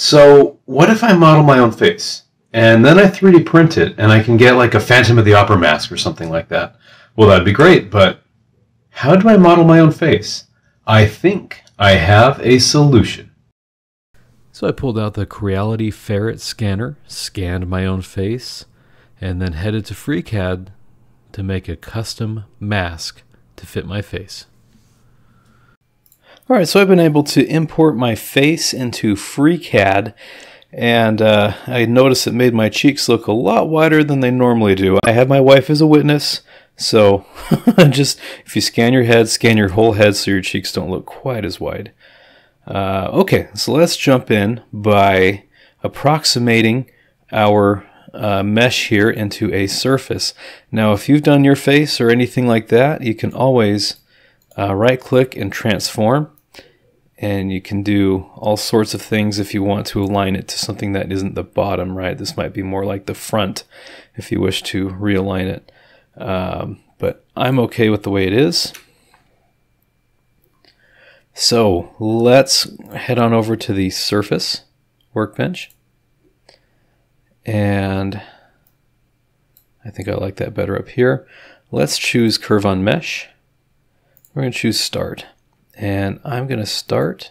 So, what if I model my own face? And then I 3D print it and I can get like a Phantom of the Opera mask or something like that. Well, that'd be great, but how do I model my own face? I think I have a solution. So I pulled out the Creality Ferret scanner, scanned my own face, and then headed to FreeCAD to make a custom mask to fit my face. All right, so I've been able to import my face into FreeCAD, and uh, I noticed it made my cheeks look a lot wider than they normally do. I have my wife as a witness, so just if you scan your head, scan your whole head so your cheeks don't look quite as wide. Uh, okay, so let's jump in by approximating our uh, mesh here into a surface. Now, if you've done your face or anything like that, you can always uh, right click and transform. And you can do all sorts of things if you want to align it to something that isn't the bottom, right? This might be more like the front if you wish to realign it. Um, but I'm okay with the way it is. So let's head on over to the surface workbench. And I think I like that better up here. Let's choose curve on mesh. We're going to choose start. And I'm going to start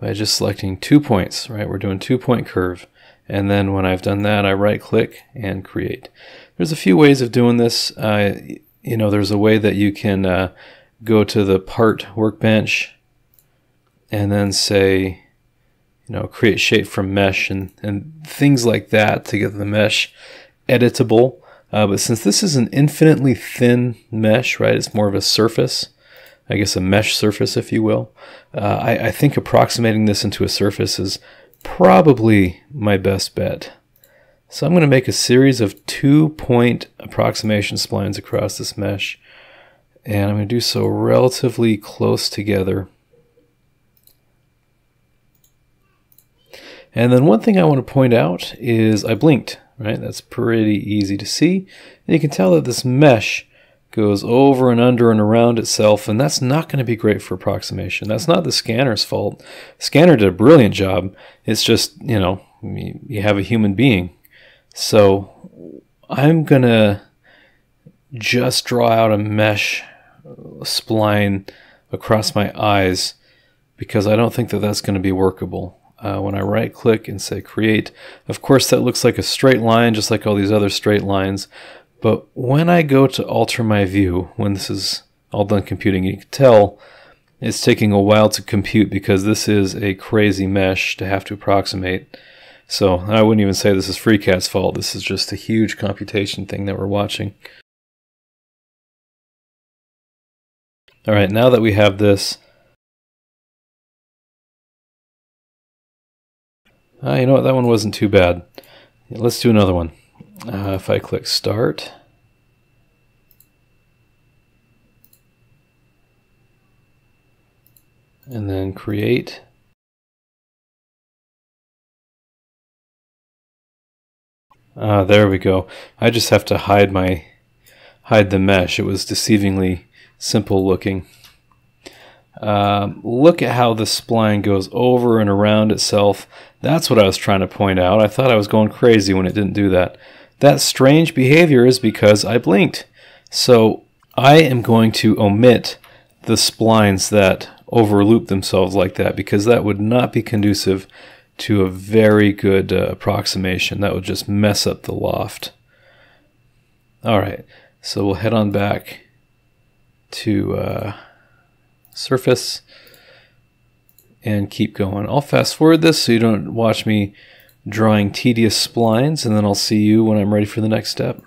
by just selecting two points, right? We're doing two point curve. And then when I've done that, I right click and create. There's a few ways of doing this. Uh, you know, there's a way that you can uh, go to the part workbench and then say, you know, create shape from mesh and, and things like that to get the mesh editable. Uh, but since this is an infinitely thin mesh, right, it's more of a surface, I guess a mesh surface, if you will. Uh, I, I think approximating this into a surface is probably my best bet. So I'm going to make a series of two point approximation splines across this mesh. And I'm going to do so relatively close together. And then one thing I want to point out is I blinked, right? That's pretty easy to see. And you can tell that this mesh goes over and under and around itself, and that's not going to be great for approximation. That's not the scanner's fault. The scanner did a brilliant job. It's just, you know, you have a human being. So I'm going to just draw out a mesh spline across my eyes because I don't think that that's going to be workable uh, when I right click and say create. Of course, that looks like a straight line, just like all these other straight lines. But when I go to alter my view, when this is all done computing, you can tell it's taking a while to compute because this is a crazy mesh to have to approximate. So I wouldn't even say this is FreeCAD's fault. This is just a huge computation thing that we're watching. All right, now that we have this, Ah, you know what? That one wasn't too bad. Let's do another one. Uh, if I click Start, and then Create, Ah, there we go. I just have to hide my hide the mesh. It was deceivingly simple looking. Um, look at how the spline goes over and around itself. That's what I was trying to point out. I thought I was going crazy when it didn't do that. That strange behavior is because I blinked. So I am going to omit the splines that overloop themselves like that because that would not be conducive to a very good uh, approximation. That would just mess up the loft. All right, so we'll head on back to uh, surface and keep going. I'll fast forward this so you don't watch me drawing tedious splines, and then I'll see you when I'm ready for the next step.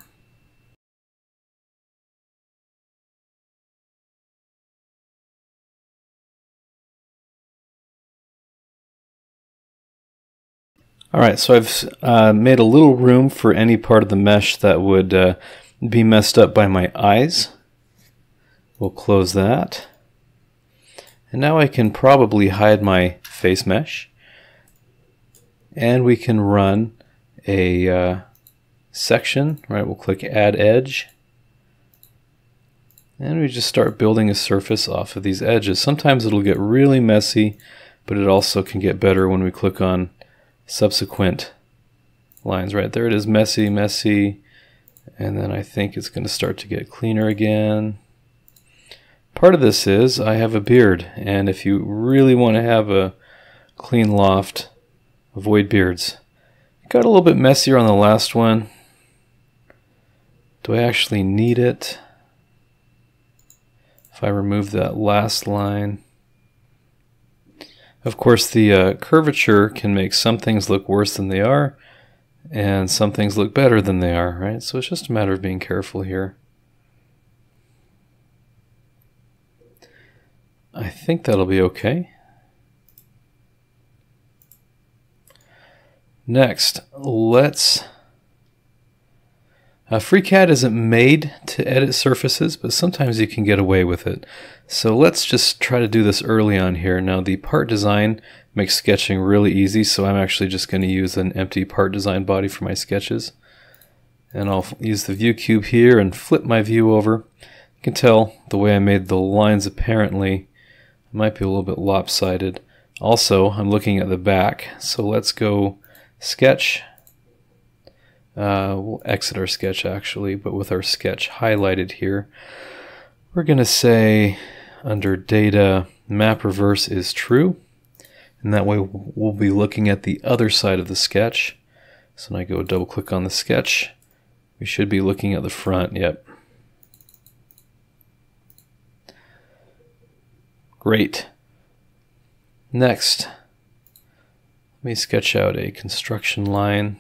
All right, so I've uh, made a little room for any part of the mesh that would uh, be messed up by my eyes. We'll close that. And now I can probably hide my face mesh. And we can run a uh, section, right? We'll click Add Edge. And we just start building a surface off of these edges. Sometimes it'll get really messy, but it also can get better when we click on subsequent lines. Right there it is, messy, messy, and then I think it's going to start to get cleaner again. Part of this is I have a beard, and if you really want to have a clean loft, avoid beards. It got a little bit messier on the last one. Do I actually need it? If I remove that last line. Of course, the uh, curvature can make some things look worse than they are, and some things look better than they are, right? So it's just a matter of being careful here. I think that'll be okay. Next, let's... Uh, FreeCAD isn't made to edit surfaces, but sometimes you can get away with it. So let's just try to do this early on here. Now the part design makes sketching really easy, so I'm actually just going to use an empty part design body for my sketches. And I'll use the view cube here and flip my view over. You can tell the way I made the lines apparently might be a little bit lopsided. Also, I'm looking at the back, so let's go sketch. Uh, we'll exit our sketch actually, but with our sketch highlighted here, we're going to say under data map reverse is true. And that way we'll be looking at the other side of the sketch. So when I go double click on the sketch, we should be looking at the front. Yep. Great. Next, let me sketch out a construction line.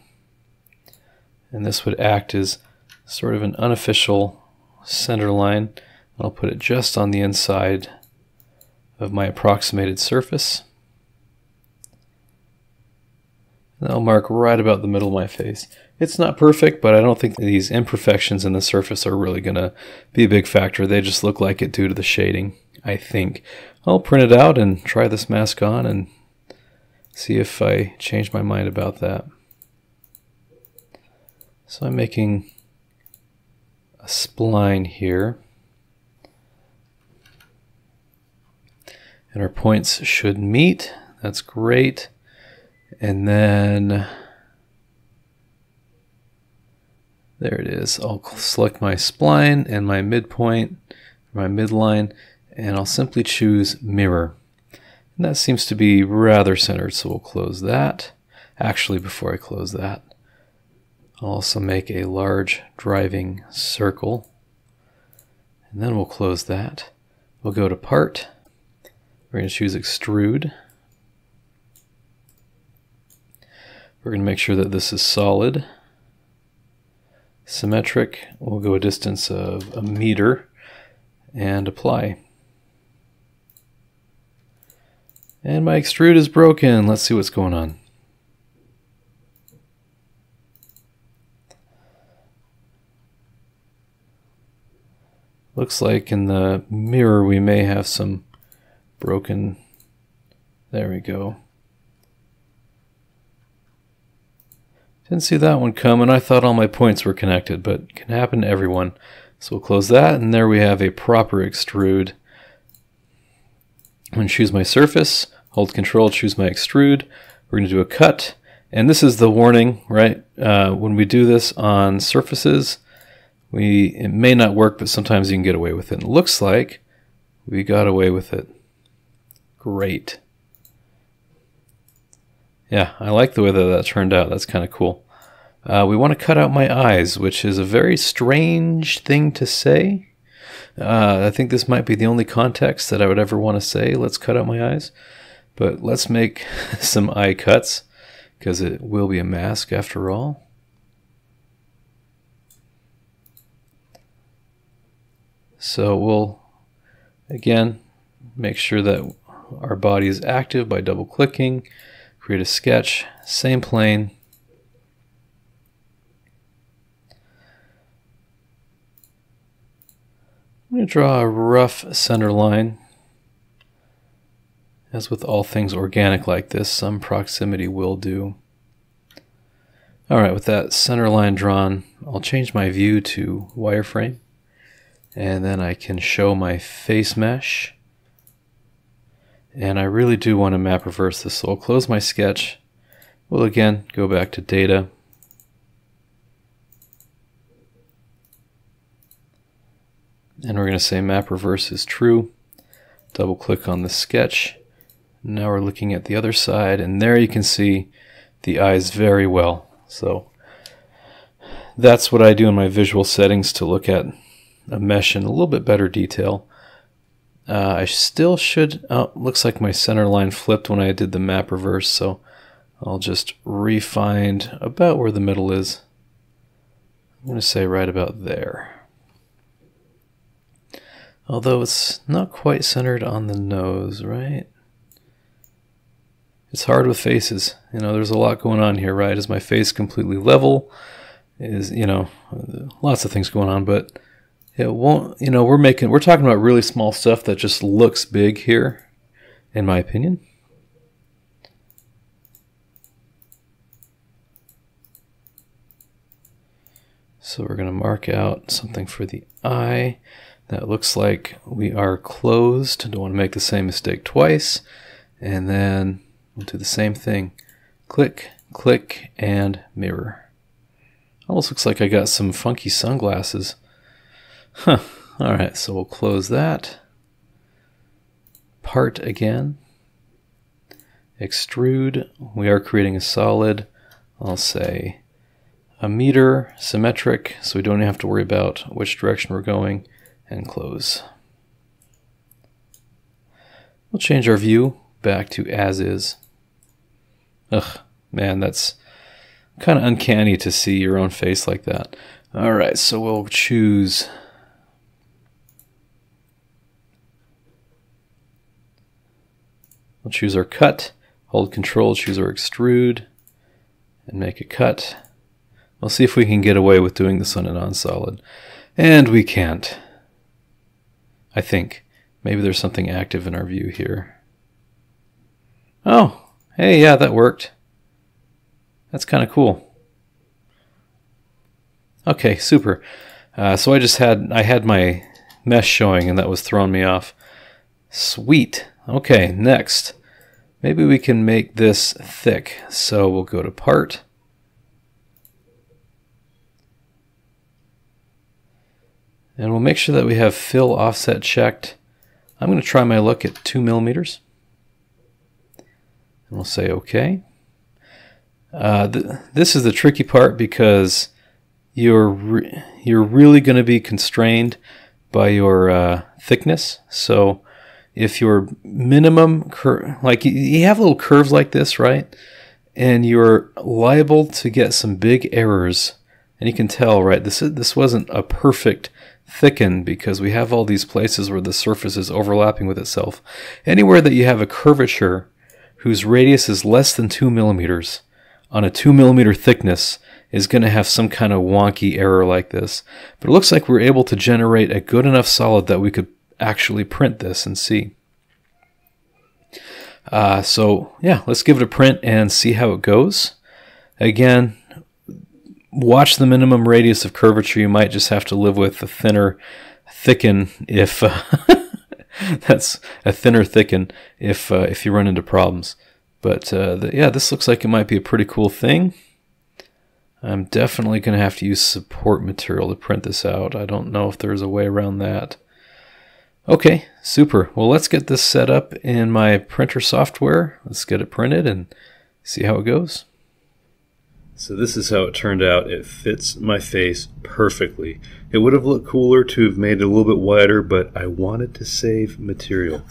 And this would act as sort of an unofficial center line. I'll put it just on the inside of my approximated surface. And I'll mark right about the middle of my face. It's not perfect, but I don't think these imperfections in the surface are really going to be a big factor. They just look like it due to the shading, I think. I'll print it out and try this mask on and see if I change my mind about that. So I'm making a spline here. And our points should meet. That's great. And then there it is. I'll select my spline and my midpoint, my midline, and I'll simply choose mirror. And that seems to be rather centered, so we'll close that. Actually, before I close that, I'll also make a large driving circle. And then we'll close that. We'll go to part. We're going to choose extrude. We're going to make sure that this is solid. Symmetric, we'll go a distance of a meter and apply. And my extrude is broken. Let's see what's going on. Looks like in the mirror we may have some broken. There we go. Didn't see that one coming. I thought all my points were connected, but can happen to everyone. So we'll close that, and there we have a proper extrude. I'm going to choose my surface, hold control, choose my extrude. We're going to do a cut, and this is the warning, right? Uh, when we do this on surfaces, we it may not work, but sometimes you can get away with it. it looks like we got away with it. Great. Yeah, I like the way that that turned out. That's kind of cool. Uh, we want to cut out my eyes, which is a very strange thing to say. Uh, I think this might be the only context that I would ever want to say, let's cut out my eyes. But let's make some eye cuts, because it will be a mask after all. So we'll, again, make sure that our body is active by double clicking, create a sketch, same plane. I'm going to draw a rough center line. As with all things organic like this, some proximity will do. Alright, with that center line drawn, I'll change my view to wireframe and then I can show my face mesh And I really do want to map reverse this, so I'll close my sketch. We'll again go back to data. And we're going to say map reverse is true. Double click on the sketch. Now we're looking at the other side, and there you can see the eyes very well. So that's what I do in my visual settings to look at a mesh in a little bit better detail. Uh, I still should, oh, looks like my center line flipped when I did the map reverse, so I'll just refind about where the middle is. I'm going to say right about there. Although it's not quite centered on the nose, right? It's hard with faces. You know, there's a lot going on here, right? Is my face completely level? Is, you know, lots of things going on, but it won't, you know, we're making, we're talking about really small stuff that just looks big here, in my opinion. So we're going to mark out something for the eye. That looks like we are closed. Don't want to make the same mistake twice. And then we'll do the same thing. Click, click, and mirror. Almost looks like I got some funky sunglasses. Huh. Alright, so we'll close that. Part again. Extrude. We are creating a solid. I'll say a meter, symmetric, so we don't have to worry about which direction we're going, and close. We'll change our view back to as is. Ugh, man, that's kind of uncanny to see your own face like that. All right, so we'll choose We'll choose our cut, hold control, choose our extrude, and make a cut. We'll see if we can get away with doing this on a non-solid. And we can't. I think. Maybe there's something active in our view here. Oh, hey, yeah, that worked. That's kind of cool. Okay, super. Uh, so I just had I had my mesh showing and that was throwing me off. Sweet. Okay, next. Maybe we can make this thick. So we'll go to part. And we'll make sure that we have fill offset checked. I'm going to try my luck at 2 millimeters. And we'll say OK. Uh, th this is the tricky part because you're, re you're really going to be constrained by your uh, thickness. So if your minimum curve, like you have little curves like this, right? And you're liable to get some big errors. And you can tell, right? This is, this wasn't a perfect thicken because we have all these places where the surface is overlapping with itself. Anywhere that you have a curvature whose radius is less than two millimeters on a two millimeter thickness is going to have some kind of wonky error like this. But it looks like we're able to generate a good enough solid that we could actually print this and see. Uh, so yeah, let's give it a print and see how it goes. Again, watch the minimum radius of curvature. You might just have to live with a thinner thicken if uh, that's a thinner thicken if uh, if you run into problems. But uh, the, yeah, this looks like it might be a pretty cool thing. I'm definitely going to have to use support material to print this out. I don't know if there's a way around that. Okay, super. Well, let's get this set up in my printer software. Let's get it printed and see how it goes. So this is how it turned out. It fits my face perfectly. It would have looked cooler to have made it a little bit wider, but I wanted to save material.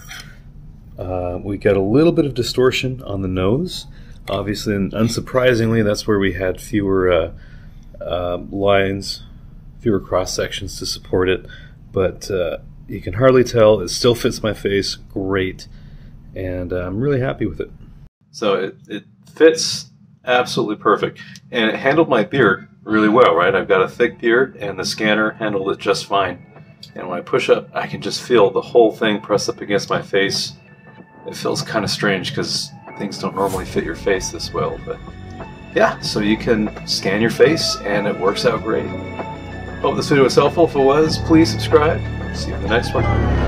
Uh, we got a little bit of distortion on the nose. Obviously, and unsurprisingly, that's where we had fewer uh, uh, lines, fewer cross sections to support it. But uh, you can hardly tell. It still fits my face great, and I'm really happy with it. So it, it fits absolutely perfect, and it handled my beard really well, right? I've got a thick beard, and the scanner handled it just fine. And when I push up, I can just feel the whole thing press up against my face. It feels kind of strange because things don't normally fit your face this well, but yeah, so you can scan your face and it works out great. Hope this video was helpful. If it was, please subscribe. See you in the next one.